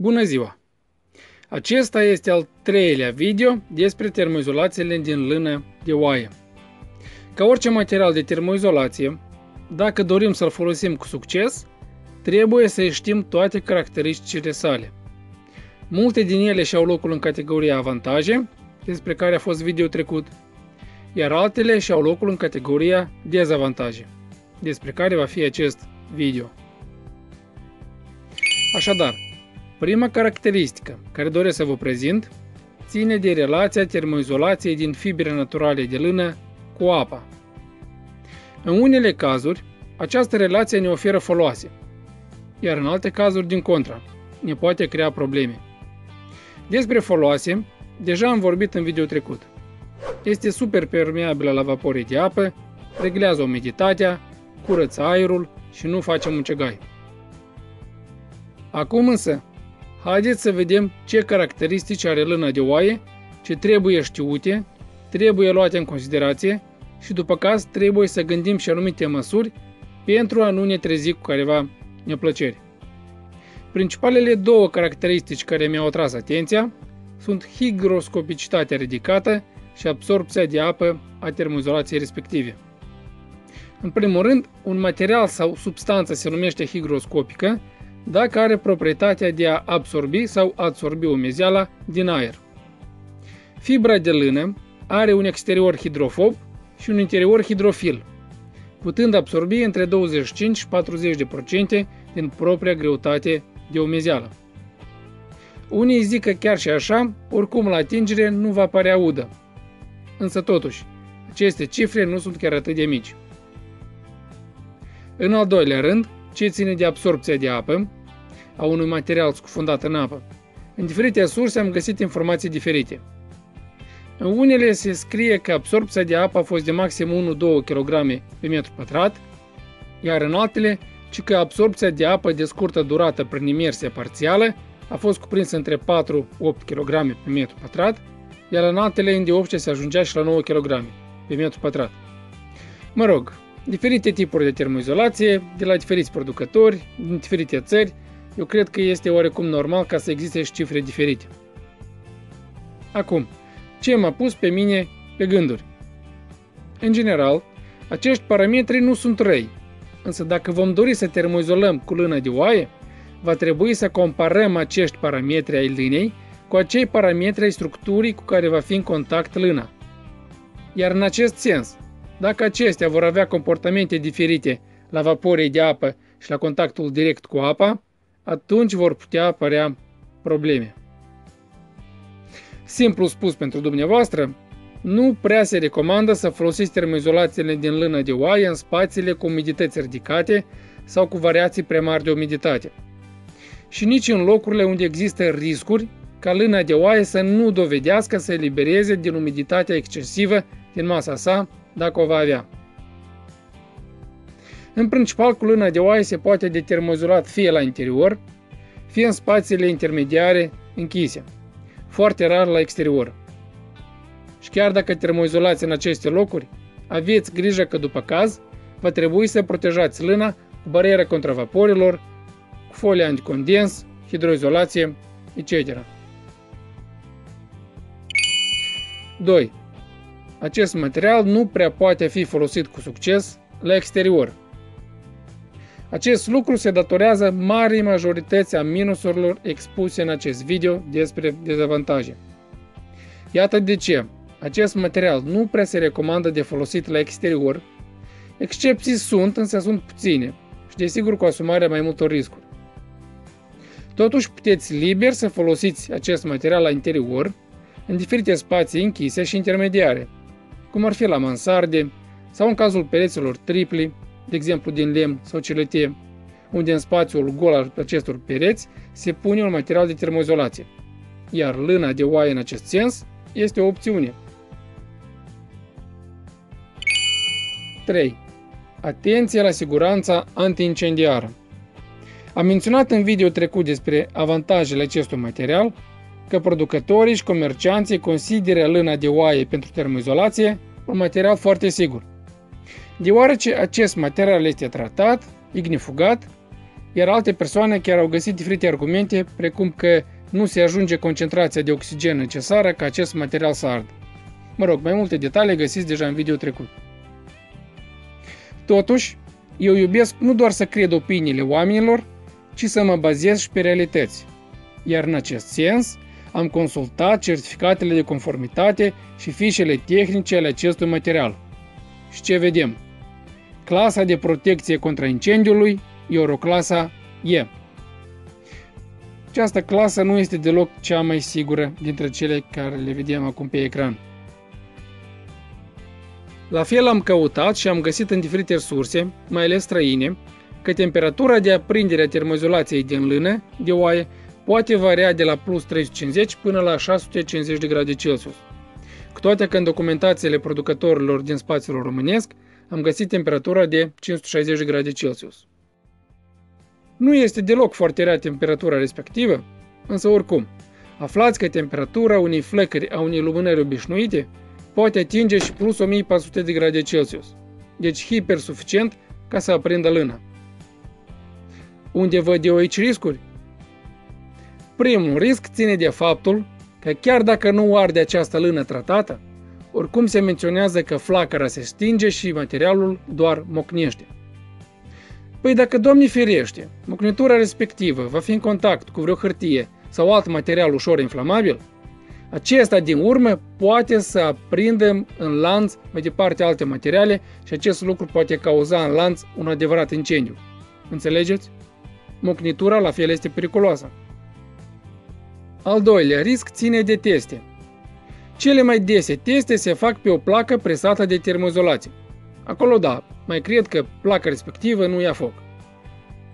Bună ziua! Acesta este al treilea video despre termoizolațiile din lână de oaie. Ca orice material de termoizolație, dacă dorim să-l folosim cu succes, trebuie să știm toate caracteristicile sale. Multe din ele și-au locul în categoria avantaje, despre care a fost video trecut, iar altele și-au locul în categoria dezavantaje, despre care va fi acest video. Așadar, prima caracteristică care doresc să vă prezint ține de relația termoizolației din fibre naturale de lână cu apa. În unele cazuri, această relație ne oferă foloase, iar în alte cazuri, din contra, ne poate crea probleme. Despre foloase, deja am vorbit în video trecut. Este super permeabilă la vapori de apă, reglează umiditatea, curăță aerul și nu face mucegai. Acum însă, haideți să vedem ce caracteristici are lâna de oaie, ce trebuie știute, trebuie luate în considerație și după caz trebuie să gândim și anumite măsuri pentru a nu ne trezi cu careva neplăceri. Principalele două caracteristici care mi-au atras atenția sunt higroscopicitatea ridicată și absorpția de apă a termoizolației respective. În primul rând, un material sau substanță se numește higroscopică dacă are proprietatea de a absorbi sau adsorbi umezeala din aer. Fibra de lână are un exterior hidrofob și un interior hidrofil, putând absorbi între 25 și 40% din propria greutate de umezeală. Unii zic că chiar și așa, oricum la atingere nu va părea udă. Însă totuși, aceste cifre nu sunt chiar atât de mici. În al doilea rând, ce ține de absorpția de apă a unui material scufundat în apă. În diferite surse am găsit informații diferite. În unele se scrie că absorpția de apă a fost de maxim 1-2 kg pe metru pătrat, iar în altele, ci că absorpția de apă de scurtă durată prin imersie parțială a fost cuprinsă între 4-8 kg pe metru pătrat, iar în altele în diopște se ajungea și la 9 kg pe metru pătrat. Mă rog, diferite tipuri de termoizolație, de la diferiți producători, din diferite țări, eu cred că este oarecum normal ca să existe și cifre diferite. Acum, ce m-a pus pe mine pe gânduri? În general, acești parametri nu sunt răi, însă dacă vom dori să termoizolăm cu lână de oaie, va trebui să comparăm acești parametri ai lânei cu acei parametri ai structurii cu care va fi în contact lâna. Iar în acest sens, dacă acestea vor avea comportamente diferite la vaporii de apă și la contactul direct cu apa, atunci vor putea apărea probleme. Simplu spus pentru dumneavoastră, nu prea se recomandă să folosiți termoizolațiile din lână de oaie în spațiile cu umidități ridicate sau cu variații prea mari de umiditate. Și nici în locurile unde există riscuri ca lâna de oaie să nu dovedească să elibereze din umiditatea excesivă din masa sa dacă o va avea. În principal, cu lână de oaie se poate determoizolat fie la interior, fie în spațiile intermediare închise, foarte rar la exterior. Și chiar dacă termoizolați în aceste locuri, aveți grijă că după caz va trebui să protejați lâna cu bariera contra vaporilor, cu folie anticondens, hidroizolație, etc. 2. Acest material nu prea poate fi folosit cu succes la exterior, acest lucru se datorează marii majorități a minusurilor expuse în acest video despre dezavantaje. Iată de ce. Acest material nu prea se recomandă de folosit la exterior, excepții sunt, însă sunt puține. Și desigur cu asumarea mai multor riscuri. Totuși puteți liber să folosiți acest material la interior, în diferite spații închise și intermediare, cum ar fi la mansarde sau în cazul pereților tripli, de exemplu din lemn sau celetie, unde în spațiul gol al acestor pereți se pune un material de termoizolație, iar lâna de oaie în acest sens este o opțiune. 3. Atenție la siguranța antiincendiară. Am menționat în video trecut despre avantajele acestui material, că producătorii și comercianții consideră lâna de oaie pentru termoizolație un material foarte sigur deoarece acest material este tratat, ignifugat, iar alte persoane chiar au găsit diferite argumente, precum că nu se ajunge concentrația de oxigen necesară ca acest material să ardă. Mă rog, mai multe detalii găsiți deja în video trecut. Totuși, eu iubesc nu doar să cred opiniile oamenilor, ci să mă bazez și pe realități. Iar în acest sens, am consultat certificatele de conformitate și fișele tehnice ale acestui material. Și ce vedem? Clasa de protecție contra incendiului, Euroclasa E. Această clasă nu este deloc cea mai sigură dintre cele care le vedem acum pe ecran. La fel am căutat și am găsit în diferite surse, mai ales străine, că temperatura de aprindere a termoizolației din lână de oaie poate varia de la plus 350 până la 650 de grade Celsius. Cu toate că în documentațiile producătorilor din spațiul românesc am găsit temperatura de 560 de grade Celsius. Nu este deloc foarte rea temperatura respectivă, însă oricum, aflați că temperatura unei flăcări a unei lumânări obișnuite poate atinge și plus 1400 de grade Celsius, deci hiper suficient ca să aprindă lâna. Unde văd eu aici riscuri? Primul risc ține de faptul că chiar dacă nu arde această lână tratată, oricum se menționează că flacăra se stinge și materialul doar mocnește. Păi dacă, Doamne ferește, mocnitura respectivă va fi în contact cu vreo hârtie sau alt material ușor inflamabil, acesta din urmă poate să aprindă în lanț mai departe alte materiale și acest lucru poate cauza în lanț un adevărat incendiu. Înțelegeți? Mocnitura la fel este periculoasă. Al doilea risc ține de teste. Cele mai dese teste se fac pe o placă presată de termoizolație. Acolo da, mai cred că placa respectivă nu ia foc.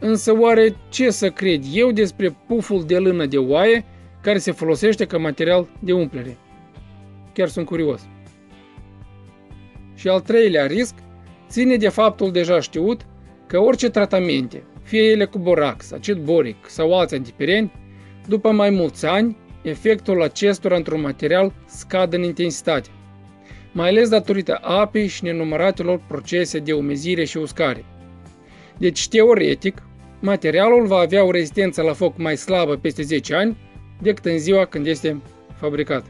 Însă oare ce să cred eu despre puful de lână de oaie care se folosește ca material de umplere? Chiar sunt curios. Și al treilea risc ține de faptul deja știut că orice tratamente, fie ele cu borax, acid boric sau alți antipireni, după mai mulți ani, efectul acestora într-un material scade în intensitate, mai ales datorită apei și nenumăratelor procese de umezire și uscare. Deci, teoretic, materialul va avea o rezistență la foc mai slabă peste 10 ani decât în ziua când este fabricat.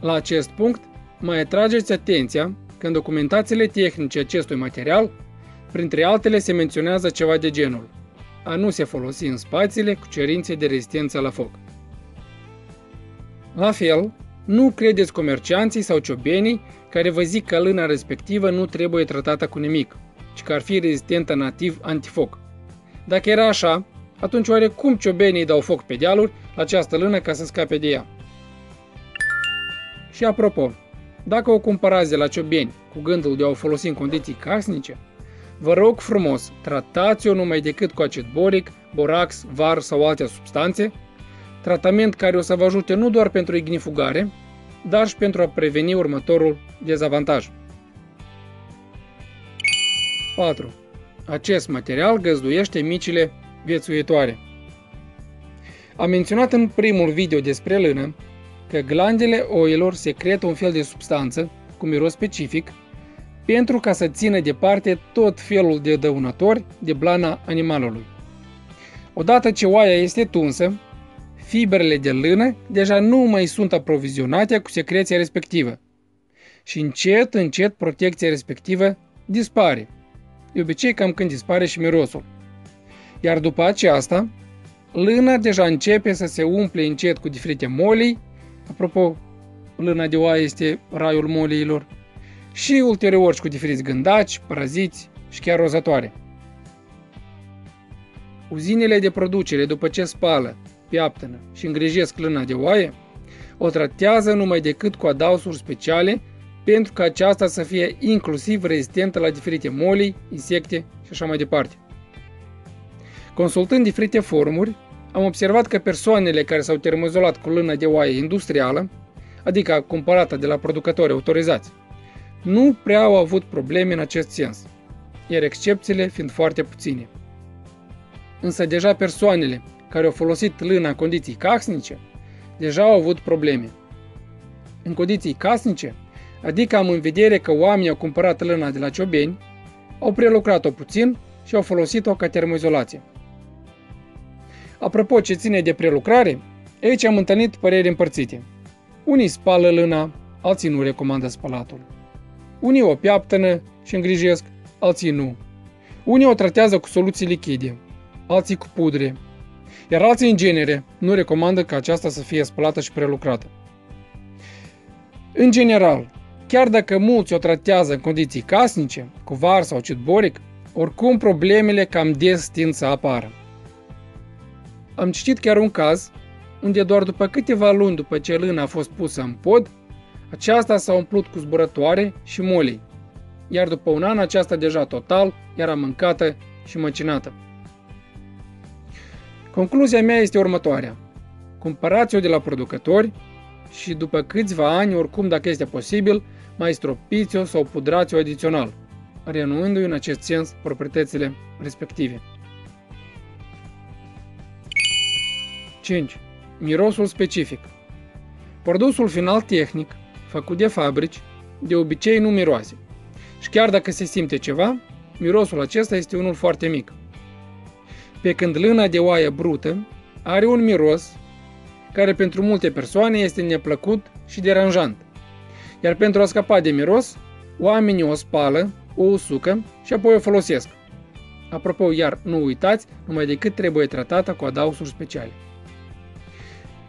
La acest punct, mai atrageți atenția că în documentațiile tehnice acestui material, printre altele se menționează ceva de genul – a nu se folosi în spațiile cu cerințe de rezistență la foc. La fel, nu credeți comercianții sau ciobenii care vă zic că lâna respectivă nu trebuie tratată cu nimic, ci că ar fi rezistentă nativ antifoc. Dacă era așa, atunci oare cum ciobenii dau foc pe dealuri la această lână ca să scape de ea? Și apropo, dacă o cumpărați de la ciobeni cu gândul de a o folosi în condiții casnice, Vă rog frumos, tratați-o numai decât cu acid boric, borax, var sau alte substanțe, tratament care o să vă ajute nu doar pentru ignifugare, dar și pentru a preveni următorul dezavantaj. 4. Acest material găzduiește micile viețuitoare. Am menționat în primul video despre lână că glandele oilor secretă un fel de substanță cu miros specific pentru ca să țină departe tot felul de dăunători de blana animalului. Odată ce oaia este tunsă, fibrele de lână deja nu mai sunt aprovizionate cu secreția respectivă și încet, încet protecția respectivă dispare, de obicei cam când dispare și mirosul. Iar după aceasta, lâna deja începe să se umple încet cu diferite molii, apropo, lâna de oaie este raiul moliilor, și ulterior și cu diferiți gândaci, paraziți și chiar rozătoare. Uzinele de producere, după ce spală, piaptănă și îngrijesc lâna de oaie, o tratează numai decât cu adausuri speciale pentru ca aceasta să fie inclusiv rezistentă la diferite molii, insecte și așa mai departe. Consultând diferite formuri, am observat că persoanele care s-au termoizolat cu lână de oaie industrială, adică cumpărată de la producători autorizați, nu prea au avut probleme în acest sens, iar excepțiile fiind foarte puține. Însă deja persoanele care au folosit lâna în condiții casnice, deja au avut probleme. În condiții casnice, adică am în vedere că oamenii au cumpărat lâna de la ciobeni, au prelucrat-o puțin și au folosit-o ca termoizolație. Apropo ce ține de prelucrare, aici am întâlnit păreri împărțite. Unii spală lâna, alții nu recomandă spălatul. Unii o piaptănă și îngrijesc, alții nu. Unii o tratează cu soluții lichide, alții cu pudre, iar alții în genere nu recomandă ca aceasta să fie spălată și prelucrată. În general, chiar dacă mulți o tratează în condiții casnice, cu var sau citboric, oricum problemele cam des tind să apară. Am citit chiar un caz unde doar după câteva luni după ce lâna a fost pusă în pod, aceasta s-a umplut cu zburătoare și molii, iar după un an aceasta deja total era mâncată și măcinată. Concluzia mea este următoarea. Cumpărați-o de la producători și după câțiva ani, oricum dacă este posibil, mai stropiți-o sau pudrați-o adițional, renuându-i în acest sens proprietățile respective. 5. Mirosul specific Produsul final tehnic, făcut de fabrici, de obicei nu miroase. Și chiar dacă se simte ceva, mirosul acesta este unul foarte mic. Pe când lâna de oaie brută are un miros care pentru multe persoane este neplăcut și deranjant. Iar pentru a scapa de miros, oamenii o spală, o usucă și apoi o folosesc. Apropo, iar nu uitați, numai decât trebuie tratată cu adausuri speciale.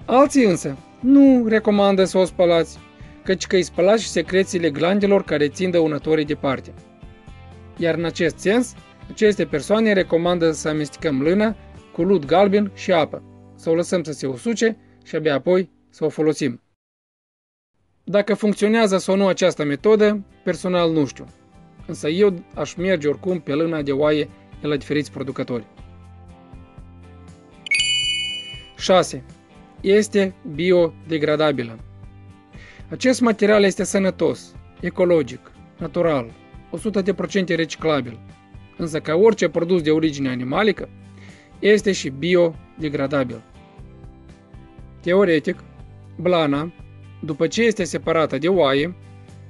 Alții însă nu recomandă să o spălați, căci că îi spălați și secrețiile glandelor care țin dăunătorii departe. Iar în acest sens, aceste persoane recomandă să amestecăm lână cu lut galben și apă, să o lăsăm să se usuce și abia apoi să o folosim. Dacă funcționează sau nu această metodă, personal nu știu, însă eu aș merge oricum pe lâna de oaie de la diferiți producători. 6. Este biodegradabilă. Acest material este sănătos, ecologic, natural, 100% reciclabil, însă ca orice produs de origine animalică, este și biodegradabil. Teoretic, blana, după ce este separată de oaie,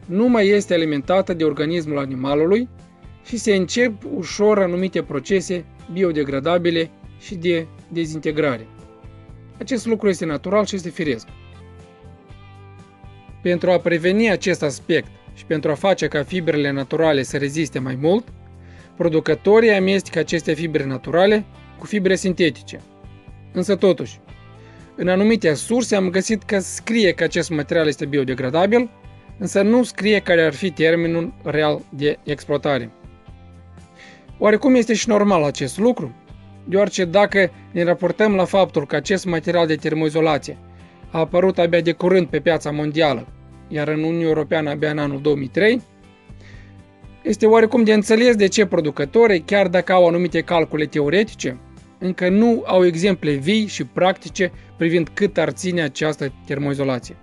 nu mai este alimentată de organismul animalului și se încep ușor anumite procese biodegradabile și de dezintegrare. Acest lucru este natural și este firesc. Pentru a preveni acest aspect și pentru a face ca fibrele naturale să reziste mai mult, producătorii amestecă aceste fibre naturale cu fibre sintetice. Însă totuși, în anumite surse am găsit că scrie că acest material este biodegradabil, însă nu scrie care ar fi termenul real de exploatare. Oarecum este și normal acest lucru, deoarece dacă ne raportăm la faptul că acest material de termoizolație a apărut abia de curând pe piața mondială, iar în Uniunea Europeană abia în anul 2003, este oarecum de înțeles de ce producătorii, chiar dacă au anumite calcule teoretice, încă nu au exemple vii și practice privind cât ar ține această termoizolație.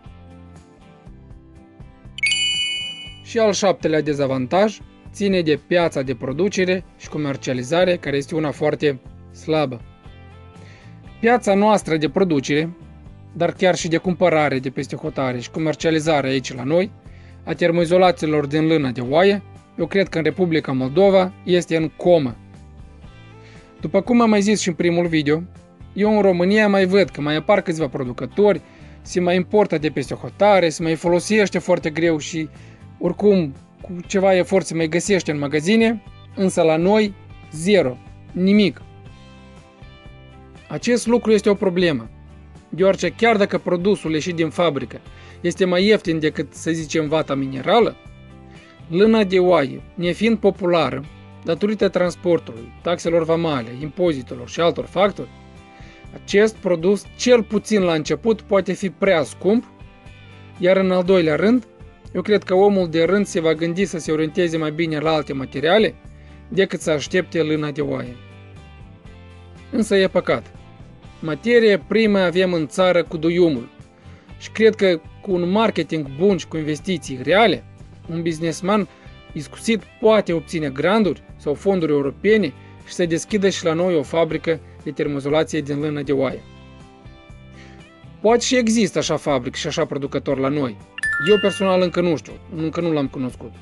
Și al șaptelea dezavantaj ține de piața de producere și comercializare, care este una foarte slabă. Piața noastră de producere, dar chiar și de cumpărare de peste hotare și comercializare aici la noi, a termoizolațiilor din lână de oaie, eu cred că în Republica Moldova este în comă. După cum am mai zis și în primul video, eu în România mai văd că mai apar câțiva producători, se mai importă de peste hotare, se mai folosește foarte greu și oricum cu ceva efort se mai găsește în magazine, însă la noi zero, nimic. Acest lucru este o problemă, deoarece chiar dacă produsul ieșit din fabrică este mai ieftin decât, să zicem, vata minerală, lâna de oaie, nefiind populară, datorită transportului, taxelor vamale, impozitelor și altor factori, acest produs, cel puțin la început, poate fi prea scump, iar în al doilea rând, eu cred că omul de rând se va gândi să se orienteze mai bine la alte materiale decât să aștepte lâna de oaie. Însă e păcat. Materie primă avem în țară cu duiumul și cred că cu un marketing bun și cu investiții reale, un businessman iscusit poate obține granturi sau fonduri europene și să deschidă și la noi o fabrică de termozolație din lână de oaie. Poate și există așa fabric și așa producător la noi. Eu personal încă nu știu, încă nu l-am cunoscut.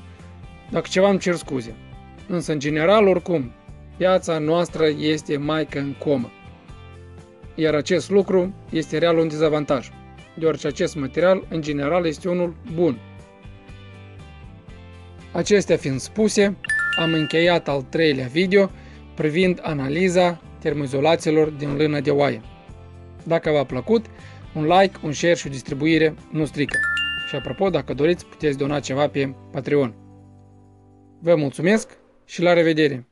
Dacă ceva îmi cer scuze. Însă, în general, oricum, piața noastră este mai că în comă. Iar acest lucru este real un dezavantaj, deoarece acest material în general este unul bun. Acestea fiind spuse, am încheiat al treilea video privind analiza termoizolațiilor din lână de oaie. Dacă v-a plăcut, un like, un share și o distribuire nu strică. Și apropo, dacă doriți, puteți dona ceva pe Patreon. Vă mulțumesc și la revedere!